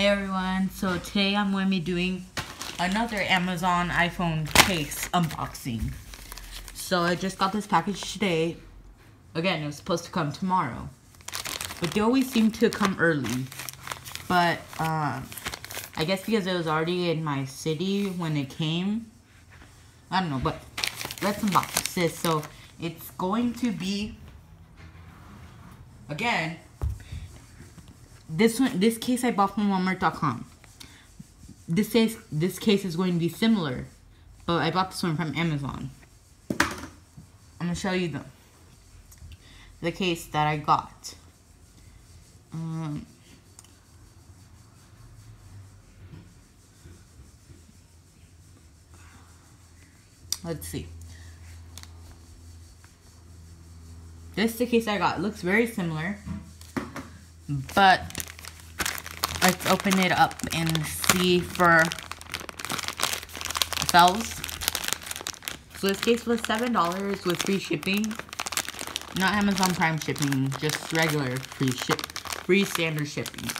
Hey everyone, so today I'm going to be doing another Amazon iPhone case unboxing. So I just got this package today. Again, it was supposed to come tomorrow. But they always seem to come early. But, uh, I guess because it was already in my city when it came. I don't know, but let's unbox this. So it's going to be, again, this one, this case I bought from Walmart.com. This case, this case is going to be similar, but I bought this one from Amazon. I'm gonna show you the the case that I got. Um, let's see. This is the case I got. It looks very similar, but let's open it up and see for ourselves. So this case was $7 with free shipping. Not Amazon Prime shipping, just regular free ship free standard shipping.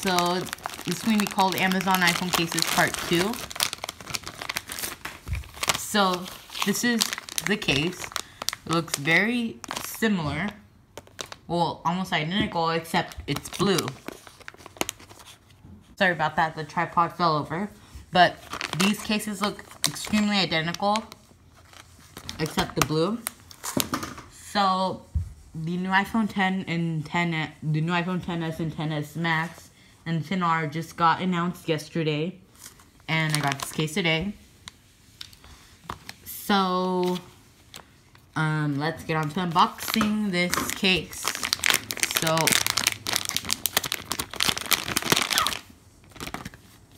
So this is going to be called Amazon iPhone Cases Part 2. So this is the case. It looks very similar. Well, almost identical, except it's blue. Sorry about that, the tripod fell over. But these cases look extremely identical, except the blue. So, the new iPhone 10 and 10, the new iPhone 10s and 10s Max and 10R just got announced yesterday. And I got this case today. So, um, let's get on to unboxing this case. So,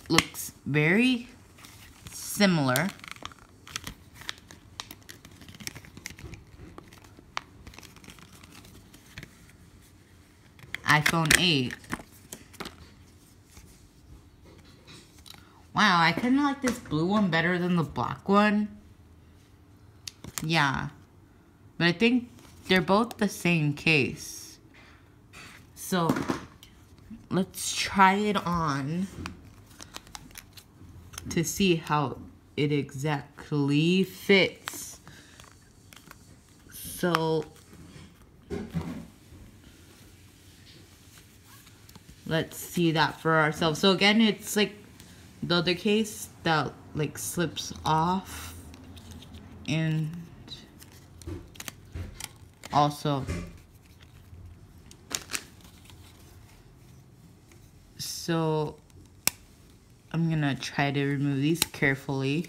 looks very similar. iPhone 8. Wow, I kind of like this blue one better than the black one. Yeah. But I think they're both the same case. So, let's try it on to see how it exactly fits. So, let's see that for ourselves. So again, it's like the other case that like slips off and also so I'm gonna try to remove these carefully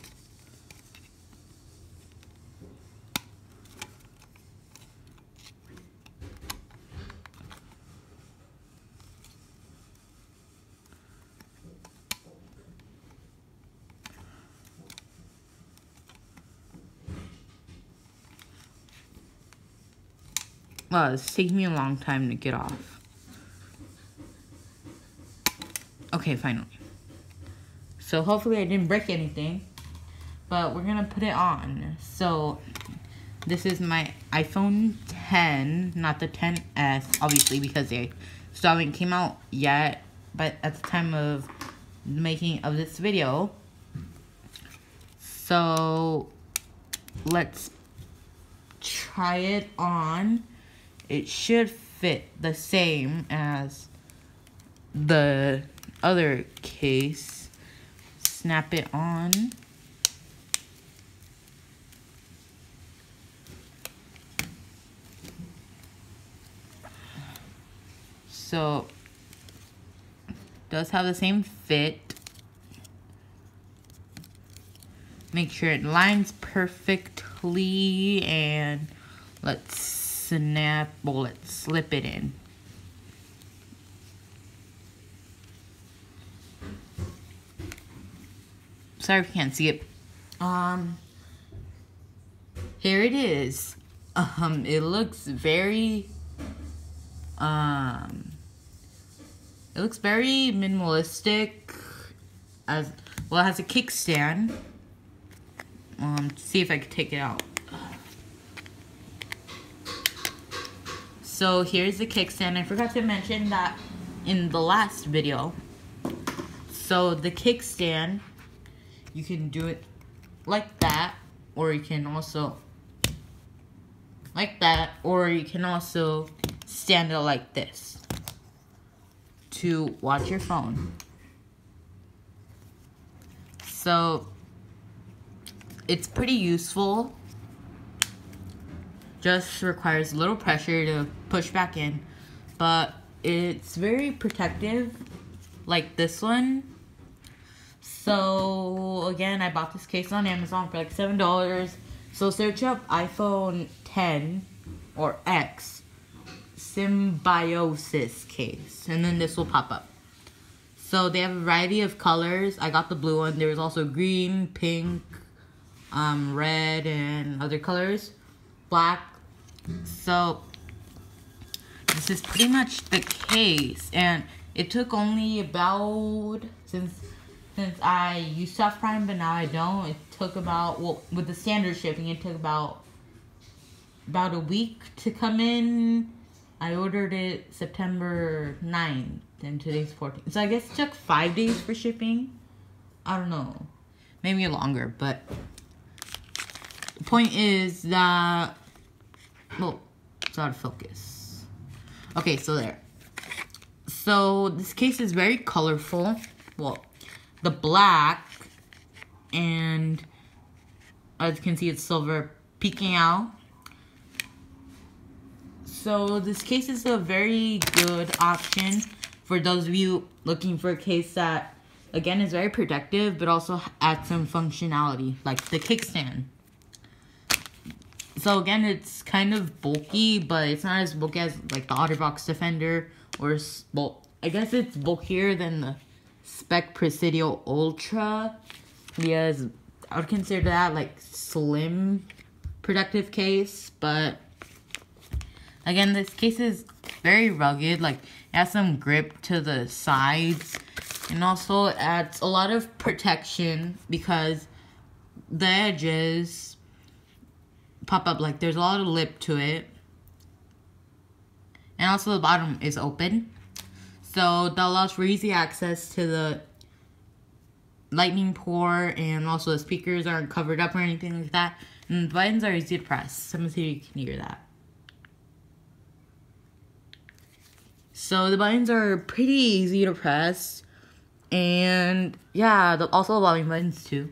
Well, it's taking me a long time to get off. Okay, finally. So hopefully I didn't break anything. But we're going to put it on. So this is my iPhone 10, not the 10s, obviously, because they still haven't came out yet. But at the time of making of this video. So let's try it on it should fit the same as the other case. Snap it on. So, does have the same fit. Make sure it lines perfectly and let's snap bullet, slip it in. Sorry if you can't see it. Um, here it is. Um, it looks very, um, it looks very minimalistic. As well, it has a kickstand. Um, see if I can take it out. So here's the kickstand. I forgot to mention that in the last video. So the kickstand, you can do it like that, or you can also like that, or you can also stand it like this to watch your phone. So it's pretty useful. Just requires a little pressure to push back in, but it's very protective like this one. So again, I bought this case on Amazon for like seven dollars. So search up iPhone 10 or X symbiosis case, and then this will pop up. So they have a variety of colors. I got the blue one. There's also green, pink, um, red, and other colors. Black. So this is pretty much the case, and it took only about since since I used to have Prime, but now I don't. It took about well with the standard shipping, it took about about a week to come in. I ordered it September 9th, and today's 14th. So I guess it took five days for shipping. I don't know. Maybe longer, but the point is that well, it's out of focus. Okay, so there. So this case is very colorful. Well, the black and as you can see it's silver peeking out. So this case is a very good option for those of you looking for a case that again is very protective but also adds some functionality like the kickstand. So again it's kind of bulky but it's not as bulky as like the OtterBox Defender or well I guess it's bulkier than the Speck Presidio Ultra. Because I would consider that like slim protective case, but again, this case is very rugged, like it has some grip to the sides and also adds a lot of protection because the edges pop up like there's a lot of lip to it and also the bottom is open so that allows for easy access to the lightning port and also the speakers aren't covered up or anything like that. And the buttons are easy to press. Let me see if you can hear that. So the buttons are pretty easy to press. And yeah, the, also the volume buttons too.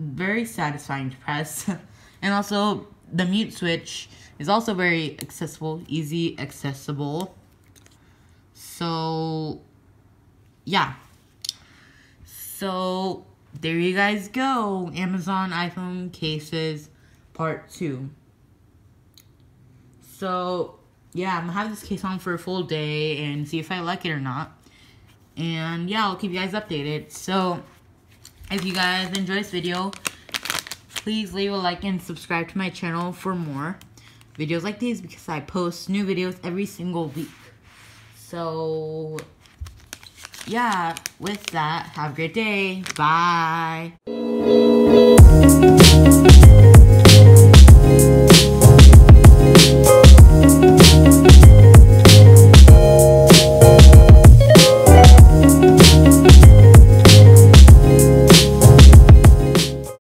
Very satisfying to press. and also the mute switch is also very accessible, easy accessible. So, yeah. So, there you guys go. Amazon iPhone cases part two. So, yeah, I'm gonna have this case on for a full day and see if I like it or not. And yeah, I'll keep you guys updated. So, if you guys enjoyed this video, please leave a like and subscribe to my channel for more videos like these because I post new videos every single week. So, yeah, with that, have a great day. Bye.